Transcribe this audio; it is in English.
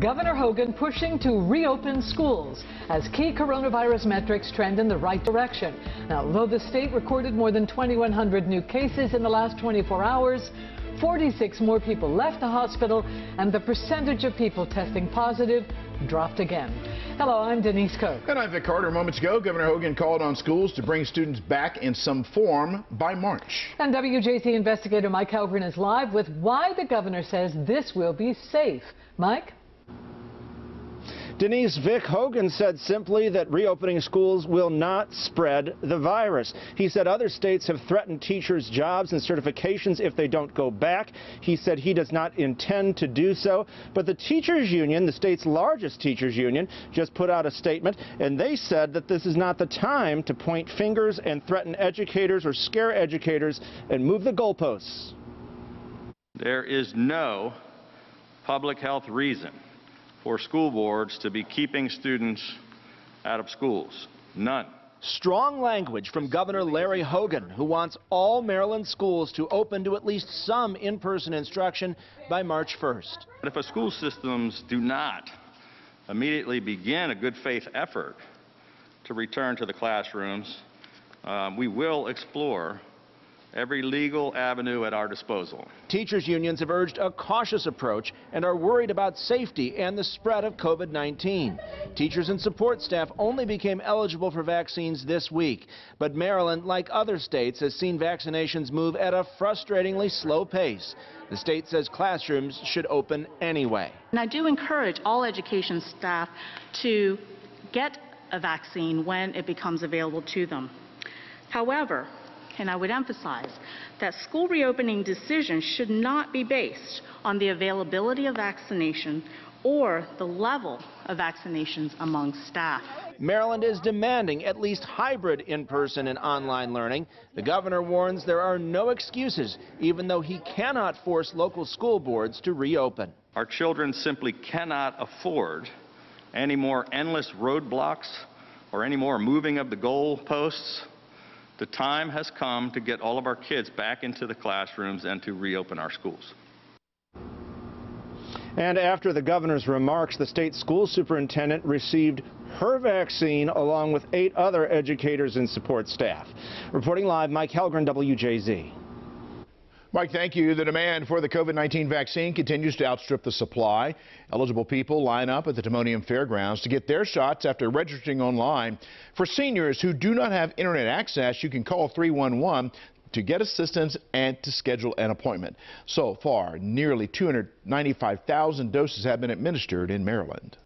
Governor Hogan pushing to reopen schools as key coronavirus metrics trend in the right direction. Now, though the state recorded more than 2,100 new cases in the last 24 hours, 46 more people left the hospital, and the percentage of people testing positive dropped again. Hello, I'm Denise Koch. And I'm Vic Carter. Moments ago, Governor Hogan called on schools to bring students back in some form by March. And WJZ investigator Mike Hellgren is live with why the governor says this will be safe. Mike? Denise Vic Hogan said simply that reopening schools will not spread the virus. He said other states have threatened teachers' jobs and certifications if they don't go back. He said he does not intend to do so. But the teachers union, the state's largest teachers union, just put out a statement and they said that this is not the time to point fingers and threaten educators or scare educators and move the goalposts. There is no public health reason for school boards to be keeping students out of schools. None. Strong language from Governor Larry Hogan, who wants all Maryland schools to open to at least some in-person instruction by March 1st. But if a school systems do not immediately begin a good faith effort to return to the classrooms, um, we will explore every legal avenue at our disposal. Teachers unions have urged a cautious approach and are worried about safety and the spread of COVID-19. Teachers and support staff only became eligible for vaccines this week, but Maryland, like other states, has seen vaccinations move at a frustratingly slow pace. The state says classrooms should open anyway. And I do encourage all education staff to get a vaccine when it becomes available to them. However, and I would emphasize that school reopening decisions should not be based on the availability of vaccination or the level of vaccinations among staff. Maryland is demanding at least hybrid in-person and online learning. The governor warns there are no excuses, even though he cannot force local school boards to reopen. Our children simply cannot afford any more endless roadblocks or any more moving of the goalposts the time has come to get all of our kids back into the classrooms and to reopen our schools. And after the governor's remarks, the state school superintendent received her vaccine along with eight other educators and support staff. Reporting live, Mike Hellgren, WJZ. Mike, thank you. The demand for the COVID-19 vaccine continues to outstrip the supply. Eligible people line up at the Timonium Fairgrounds to get their shots after registering online. For seniors who do not have internet access, you can call 311 to get assistance and to schedule an appointment. So far, nearly 295,000 doses have been administered in Maryland.